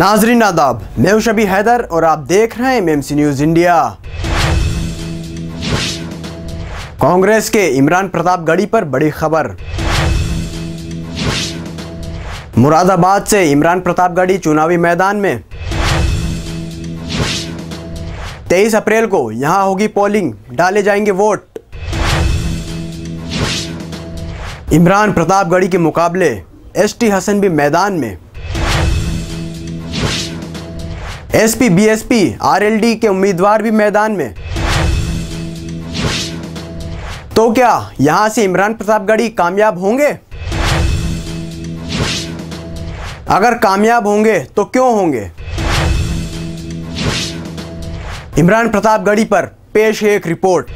नाजरीन आदाब, मैं हूँ शबी हैदर और आप देख रहे हैं एमसी न्यूज़ इंडिया कांग्रेस के इमरान प्रताप गढ़ी पर बड़ी खबर। मुरादाबाद से इमरान प्रतापगढ़ी चुनावी मैदान में। 23 अप्रैल को यहाँ होगी पोलिंग, डाले जाएँगे वोट। इमरान प्रतापगढ़ी के मुकाबले, एसटी हसन भी मैदान में। एसपी, बीएसपी, आरएलडी के उम्मीदवार भी मैदान में। तो क्या यहाँ से इमरान प्रतापगढ़ी कामयाब होंगे? अगर कामयाब होंगे तो क्यों होंगे? इमरान प्रतापगढ़ी पर पेश है एक रिपोर्ट।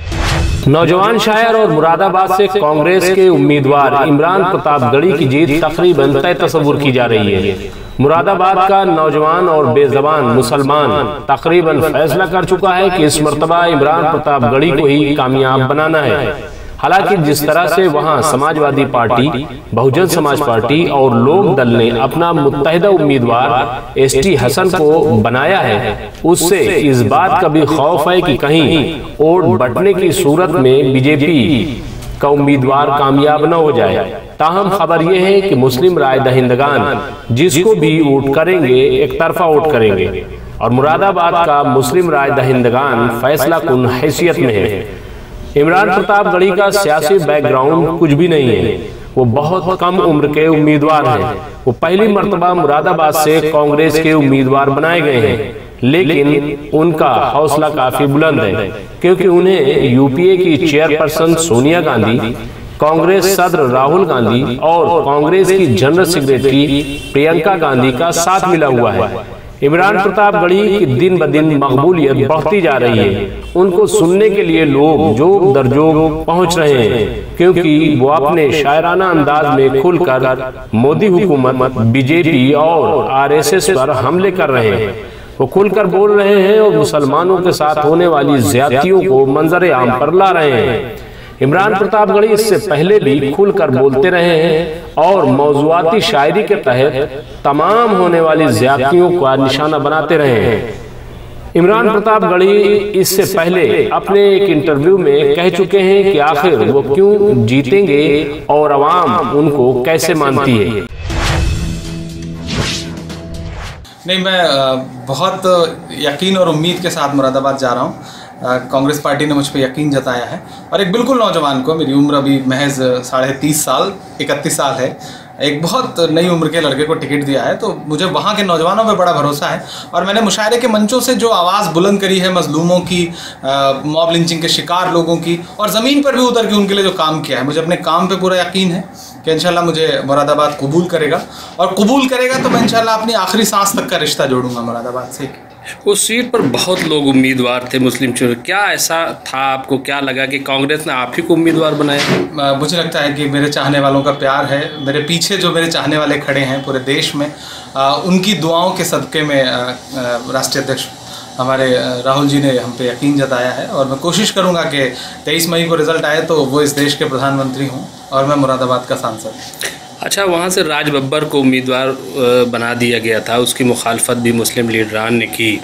नौजवान शायर और मुरादाबाद से कांग्रेस के उम्मीदवार इमरान प्रताप गढ़ी की जीत तकरीबन तय तस्वुर की जा रही है। मुरादाबाद का नौजवान और बेजबान मुसलमान तकरीबन फैसला कर चुका है कि इस मरतबा इमरान प्रताप गढ़ी को ही कामयाब बनाना है। हालाँकि जिस तरह से वहाँ समाजवादी पार्टी बहुजन समाज पार्टी और लोक दल ने अपना मुतहदा उम्मीदवार एस टी हसन को बनाया है। उससे इस बात का भी खौफ है कि कहीं वोट बटने की सूरत में बीजेपी का उम्मीदवार कामयाब न हो जाए। ताहम खबर यह है कि मुस्लिम राय दहिंदगान जिसको भी वोट करेंगे एक तरफा वोट करेंगे। और मुरादाबाद का मुस्लिम राय दहिंदगान फैसला कुन हैसियत में है इमरान प्रताप गढ़ी का सियासी बैकग्राउंड कुछ भी नहीं है। वो बहुत कम उम्र के उम्मीदवार हैं। वो पहली मर्तबा मुरादाबाद से कांग्रेस के उम्मीदवार बनाए गए हैं। लेकिन उनका हौसला काफ़ी बुलंद है। क्योंकि उन्हें यूपीए की चेयरपर्सन सोनिया गांधी कांग्रेस सदर राहुल गांधी और कांग्रेस की जनरल सेक्रेटरी प्रियंका गांधी का साथ मिला हुआ है। इमरान प्रताप गढ़ी की दिन ब दिन मकबूलियत बढ़ती जा रही है। उनको सुनने के लिए लोग जो दरजोग पहुँच रहे हैं। क्योंकि वो अपने शायराना अंदाज में खुलकर मोदी हुकूमत बीजेपी और आरएसएस पर हमले कर रहे हैं। वो खुलकर बोल रहे हैं और मुसलमानों के साथ होने वाली ज्यादतियों को मंजर आम पर ला रहे हैं। इमरान प्रतापगढ़ी इससे पहले भी खुलकर बोलते रहे हैं। और मौजूदी शायरी के तहत तमाम होने वाली ज्यादतियों का निशाना बनाते रहे हैं। इमरान प्रतापगढ़ी इससे पहले अपने एक इंटरव्यू में कह चुके हैं कि आखिर वो क्यों जीतेंगे और आवाम उनको कैसे मानती है। नहीं, मैं बहुत यकीन और उम्मीद के साथ मुरादाबाद जा रहा हूँ। कांग्रेस पार्टी ने मुझ पर यकीन जताया है। और एक बिल्कुल नौजवान को मेरी उम्र अभी महज साढ़े तीस साल, इकतीस साल है। एक बहुत नई उम्र के लड़के को टिकट दिया है तो मुझे वहाँ के नौजवानों पर बड़ा भरोसा है। और मैंने मुशायरे के मंचों से जो आवाज़ बुलंद करी है, मजलूमों की मॉब लिंचिंग के शिकार लोगों की, और ज़मीन पर भी उतर के उनके लिए जो काम किया है, मुझे अपने काम पर पूरा यकीन है कि इंशाल्लाह मुझे मुरादाबाद कबूल करेगा। और कबूल करेगा तो मैं इंशाल्लाह अपनी आखिरी सांस तक का रिश्ता जोड़ूँगा मुरादाबाद से। उस सीट पर बहुत लोग उम्मीदवार थे मुस्लिम चुनाव क्या ऐसा था आपको? क्या लगा कि कांग्रेस ने आप ही को उम्मीदवार बनाया? मुझे लगता है कि मेरे चाहने वालों का प्यार है। मेरे पीछे जो मेरे चाहने वाले खड़े हैं पूरे देश में आ, उनकी दुआओं के सदक़े में राष्ट्रीय अध्यक्ष हमारे राहुल जी ने हम पे यकीन जताया है। और मैं कोशिश करूँगा कि तेईस मई को रिज़ल्ट आए तो वो इस देश के प्रधानमंत्री हों और मैं मुरादाबाद का सांसद। अच्छा वहाँ से राज बब्बर को उम्मीदवार बना दिया गया था। उसकी मुखालफत भी मुस्लिम लीडरान ने की।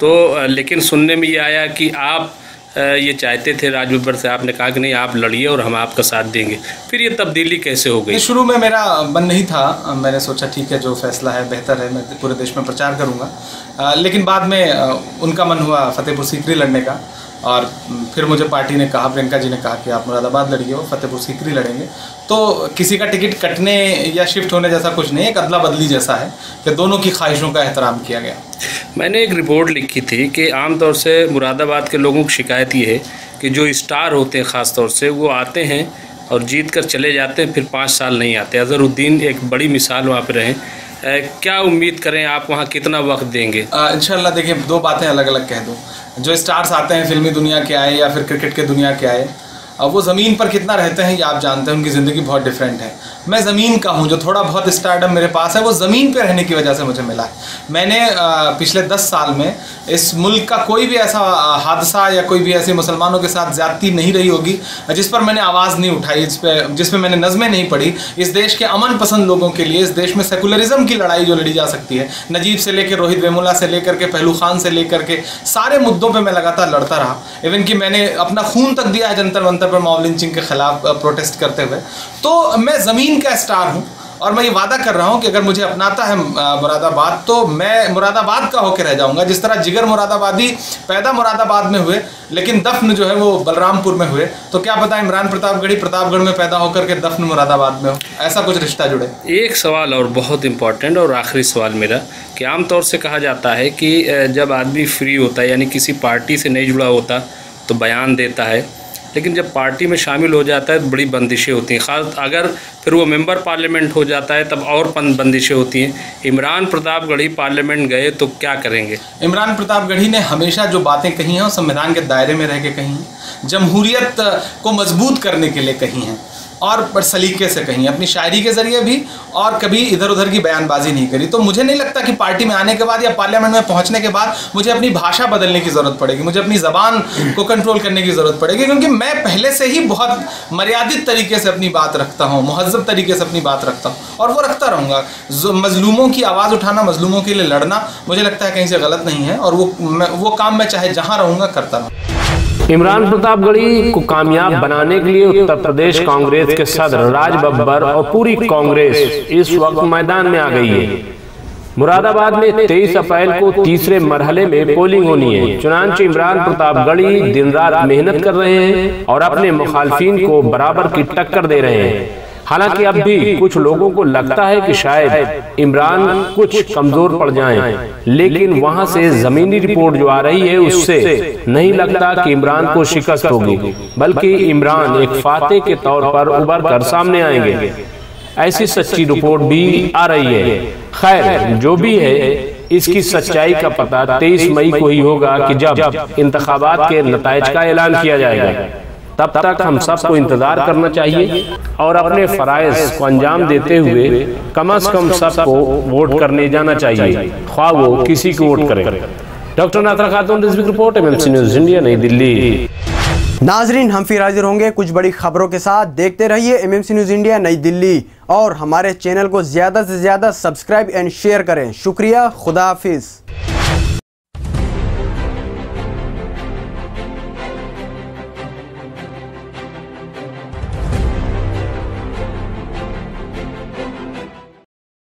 तो लेकिन सुनने में ये आया कि आप ये चाहते थे राज बब्बर से। आपने कहा कि नहीं, आप लड़िए और हम आपका साथ देंगे। फिर ये तब्दीली कैसे हो गई? शुरू में मेरा मन नहीं था। मैंने सोचा, ठीक है, जो फैसला है, बेहतर है, मैं पूरे देश में प्रचार करूँगा। लेकिन बाद में उनका मन हुआ फतेहपुर सीकरी लड़ने का। और फिर मुझे पार्टी ने कहा, प्रियंका जी ने कहा कि आप मुरादाबाद लड़िए हो फतेहपुर सीकरी लड़ेंगे। तो किसी का टिकट कटने या शिफ्ट होने जैसा कुछ नहीं, एक अदला बदली जैसा है कि दोनों की ख्वाहिशों का एहतराम किया गया। मैंने एक रिपोर्ट लिखी थी कि आमतौर से मुरादाबाद के लोगों की शिकायत ये है कि जो स्टार होते हैं ख़ास तौर से, वो आते हैं और जीत कर चले जाते हैं, फिर पाँच साल नहीं आते। अज़हरुद्दीन एक बड़ी मिसाल वहाँ पर रहें। क्या उम्मीद करें आप वहाँ कितना वक्त देंगे? इंशाल्लाह देखिए, दो बातें अलग अलग कह दूँ। जो स्टार्स आते हैं फिल्मी दुनिया के आए या फिर क्रिकेट के दुनिया के आए अब वो ज़मीन पर कितना रहते हैं ये आप जानते हैं, उनकी ज़िंदगी बहुत डिफरेंट है। मैं ज़मीन का हूँ, जो थोड़ा बहुत स्टार्टअप मेरे पास है, वो ज़मीन पे रहने की वजह से मुझे मिला है। मैंने पिछले दस साल में इस मुल्क का कोई भी ऐसा हादसा या कोई भी ऐसे मुसलमानों के साथ ज़्यादती नहीं रही होगी, जिस पर मैंने आवाज़ नहीं उठाई, जिस पे जिस पे मैंने नज़में नहीं पढ़ी, इस देश के अमन पसंद लोगों के लिए, इस देश में सेकुलरिज्म की लड़ाई जो लड़ी जा सकती है, नजीब से लेकर रोहित वेमुला से लेकर के पहलू खान से लेकर के सारे मुद्दों पर मैं लगातार लड़ता रहा। इवन कि मैंने अपना खून तक दिया है जंतर मंतर पर मॉब लिंचिंग के खिलाफ प्रोटेस्ट करते हुए। तो मैं ज़मीन का स्टार हूँ। और मैं ये वादा कर रहा हूँ कि अगर मुझे अपनाता है मुरादाबाद तो मैं मुरादाबाद का होकर रह जाऊँगा। जिस तरह जिगर मुरादाबादी पैदा मुरादाबाद में हुए, लेकिन दफन जो है वो बलरामपुर में हुए। तो क्या पता इमरान प्रतापगढ़ी प्रतापगढ़ में पैदा होकर के दफन मुरादाबाद में हो। ऐसा कुछ रिश्ता जुड़े। एक सवाल और बहुत इंपॉर्टेंट और आखिरी सवाल मेरा, कि आमतौर से कहा जाता है कि जब आदमी फ्री होता है, यानी किसी पार्टी से नहीं जुड़ा होता तो बयान देता है। लेकिन जब पार्टी में शामिल हो जाता है तो बड़ी बंदिशें होती हैं। ख़ास अगर फिर वो मेंबर पार्लियामेंट हो जाता है, तब और बंदिशें होती हैं। इमरान प्रतापगढ़ी पार्लियामेंट गए तो क्या करेंगे? इमरान प्रतापगढ़ी ने हमेशा जो बातें कही हैं, वो संविधान के दायरे में रह के कही हैं। जमहूरियत को मज़बूत करने के लिए कही हैं। और सलीके से कहीं, अपनी शायरी के ज़रिए भी और कभी इधर उधर की बयानबाजी नहीं करी। तो मुझे नहीं लगता कि पार्टी में आने के बाद या पार्लियामेंट में पहुँचने के बाद मुझे अपनी भाषा बदलने की ज़रूरत पड़ेगी, मुझे अपनी ज़बान को कंट्रोल करने की ज़रूरत पड़ेगी, क्योंकि मैं पहले से ही बहुत मर्यादित तरीके से अपनी बात रखता हूँ महजब तरीके से अपनी बात रखता हूँ और वो रखता रहूँगा। मजलूमों की आवाज़ उठाना, मजलूमों के लिए लड़ना, मुझे लगता है कहीं से गलत नहीं है और वो वो काम मैं चाहे जहाँ रहूँगा, करता रहूँ इमरान प्रतापगढ़ी को कामयाब बनाने के लिए उत्तर प्रदेश कांग्रेस के सदर राज बब्बर और पूरी कांग्रेस इस वक्त मैदान में आ गई है। मुरादाबाद में 23 अप्रैल को तीसरे मरहले में पोलिंग होनी है। चुनाच इमरान प्रतापगढ़ी दिन रात मेहनत कर रहे हैं और अपने मुखालफी को बराबर की टक्कर दे रहे हैं। हालाँकि अब भी कुछ लोगों को लगता है कि शायद इमरान कुछ कमज़ोर पड़ जाएँ, लेकिन वहाँ से जमीनी रिपोर्ट जो आ रही है उससे नहीं लगता कि इमरान को शिकस्त होगी। बल्कि इमरान एक फाते के तौर पर उभर कर सामने आएँगे। ऐसी सच्ची रिपोर्ट भी आ रही है। खैर जो भी है इसकी सच्चाई का पता तेईस मई को ही होगा कि जब इंतबात के नतज का ऐलान किया जाएगा। तब तक हम सबको इंतज़ार करना चाहिए और अपने फ़रज़ को अंजाम देते हुए कम अज़ कम सबको वोट करने जाना चाहिए। ख्वाह वो किसी को वोट करें। डॉक्टर नाथरा खातून रिपोर्ट एमएमसी न्यूज़ इंडिया नई दिल्ली। नाजरीन, हम फिर हाजिर होंगे कुछ बड़ी खबरों के साथ। देखते रहिए एमएमसी न्यूज़ इंडिया नई दिल्ली। और हमारे चैनल को ज़्यादा से ज़्यादा सब्सक्राइब एंड शेयर करें। शुक्रिया, खुदा हाफिज़।